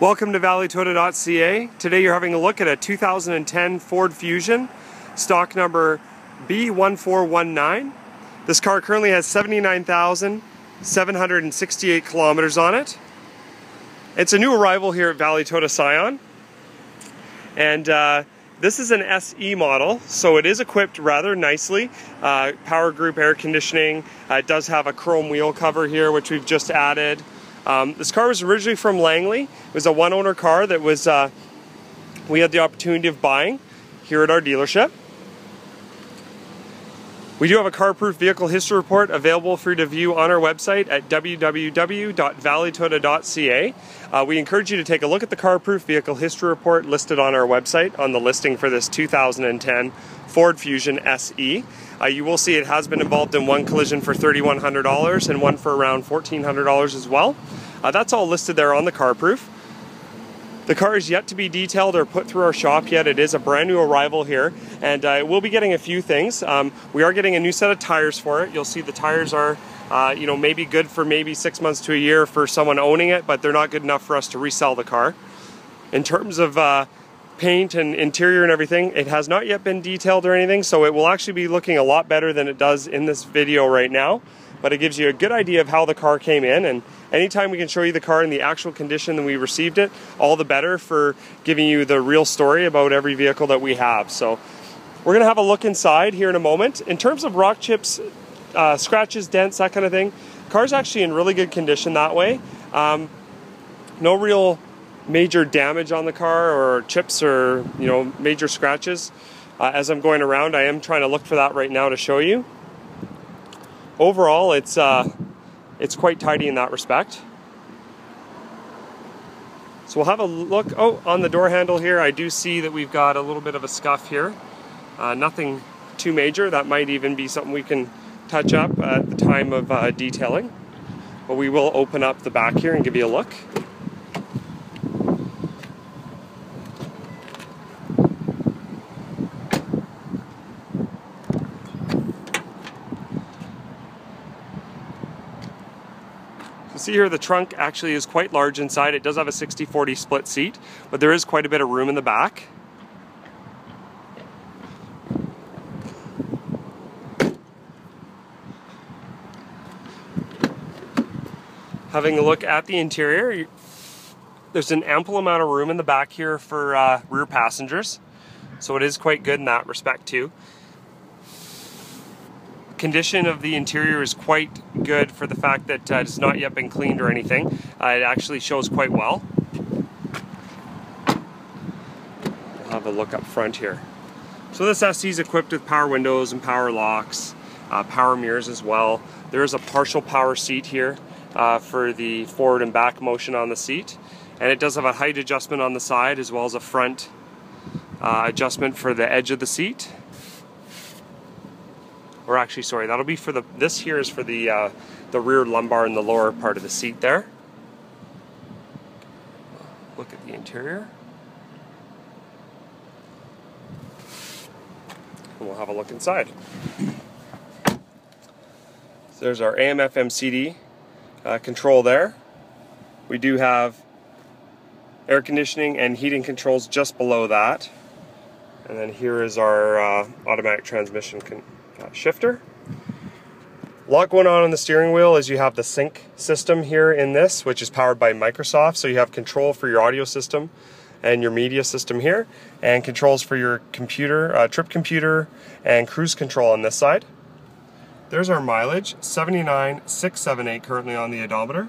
Welcome to valleytoyota.ca. Today you're having a look at a 2010 Ford Fusion, stock number B1419. This car currently has 79,768 kilometers on it. It's a new arrival here at Valley Toyota Scion. And uh, this is an SE model, so it is equipped rather nicely. Uh, power group air conditioning. Uh, it does have a chrome wheel cover here, which we've just added. Um, this car was originally from Langley. It was a one owner car that was uh, we had the opportunity of buying here at our dealership. We do have a CarProof vehicle history report available for you to view on our website at www.valleytoyota.ca. Uh, we encourage you to take a look at the CarProof vehicle history report listed on our website on the listing for this 2010 Ford Fusion SE. Uh, you will see it has been involved in one collision for $3,100 and one for around $1,400 as well. Uh, that's all listed there on the CarProof. The car is yet to be detailed or put through our shop yet. It is a brand new arrival here, and uh, we'll be getting a few things. Um, we are getting a new set of tires for it. You'll see the tires are, uh, you know, maybe good for maybe six months to a year for someone owning it, but they're not good enough for us to resell the car. In terms of uh, paint and interior and everything, it has not yet been detailed or anything, so it will actually be looking a lot better than it does in this video right now but it gives you a good idea of how the car came in. And anytime we can show you the car in the actual condition that we received it, all the better for giving you the real story about every vehicle that we have. So we're going to have a look inside here in a moment. In terms of rock chips, uh, scratches, dents, that kind of thing, car's actually in really good condition that way. Um, no real major damage on the car or chips or you know major scratches. Uh, as I'm going around, I am trying to look for that right now to show you overall, it's uh, it's quite tidy in that respect. So we'll have a look. Oh, on the door handle here, I do see that we've got a little bit of a scuff here. Uh, nothing too major. That might even be something we can touch up at the time of uh, detailing. But we will open up the back here and give you a look. See here the trunk actually is quite large inside. It does have a 60-40 split seat, but there is quite a bit of room in the back. Having a look at the interior, there's an ample amount of room in the back here for uh, rear passengers, so it is quite good in that respect too condition of the interior is quite good for the fact that uh, it's not yet been cleaned or anything. Uh, it actually shows quite well. We'll have a look up front here. So this SE is equipped with power windows and power locks, uh, power mirrors as well. There is a partial power seat here uh, for the forward and back motion on the seat. And it does have a height adjustment on the side as well as a front uh, adjustment for the edge of the seat or actually sorry that'll be for the this here is for the uh, the rear lumbar and the lower part of the seat there. Look at the interior. And we'll have a look inside. So there's our AM FM CD uh, control there. We do have air conditioning and heating controls just below that and then here is our uh, automatic transmission uh, shifter. A lot going on on the steering wheel is you have the sync system here in this, which is powered by Microsoft. So you have control for your audio system and your media system here, and controls for your computer, uh, trip computer, and cruise control on this side. There's our mileage, 79,678 currently on the odometer.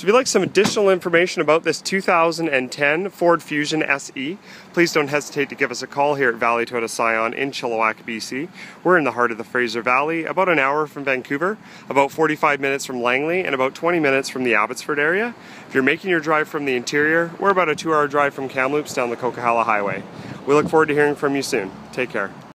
So if you'd like some additional information about this 2010 Ford Fusion SE, please don't hesitate to give us a call here at Valley Toyota Scion in Chilliwack, BC. We're in the heart of the Fraser Valley, about an hour from Vancouver, about 45 minutes from Langley, and about 20 minutes from the Abbotsford area. If you're making your drive from the interior, we're about a two hour drive from Kamloops down the Coquihalla Highway. We look forward to hearing from you soon. Take care.